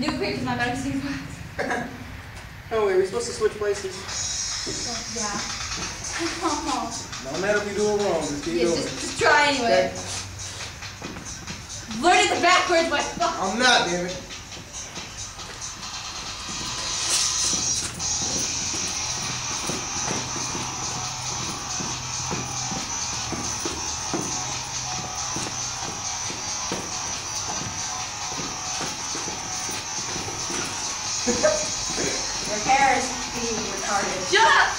new crate because my magazine was. Oh wait, we're supposed to switch places. Yeah. Oh. No matter if you do it wrong, just keep Yeah, doing just, it. just try anyway. Learning the backwards way. Fuck. I'm not, damn it. Your hair is being retarded. Shut up!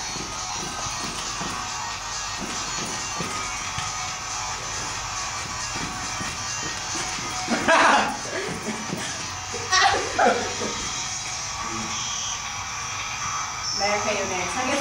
America, you're next.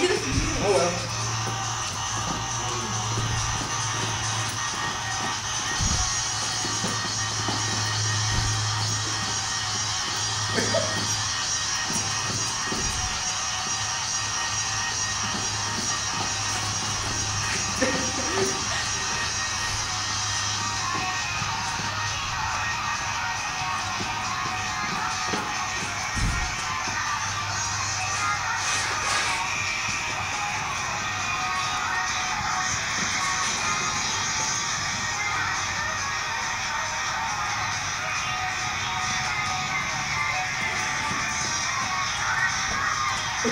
oh well. Oh,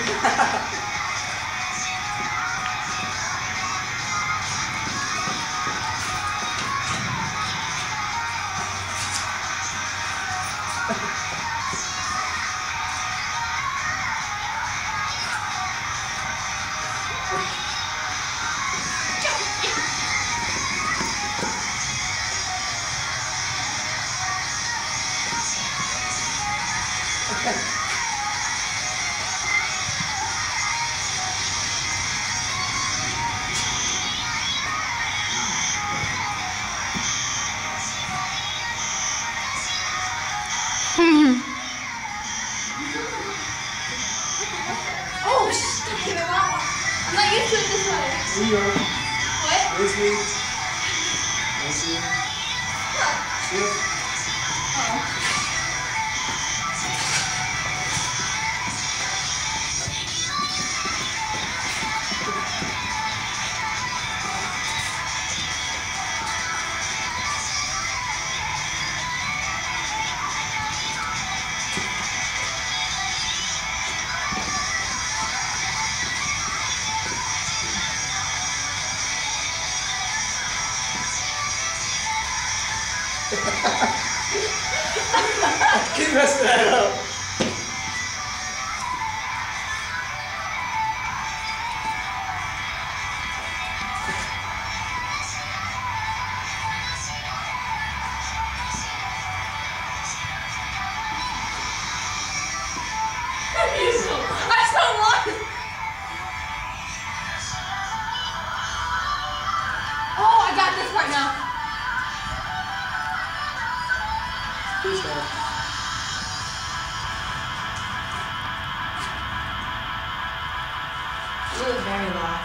Not used to it this way. We are. What? This week. This week. Shift. Oh. Keep messing Stop. You very lost.